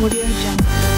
Audio Jungle.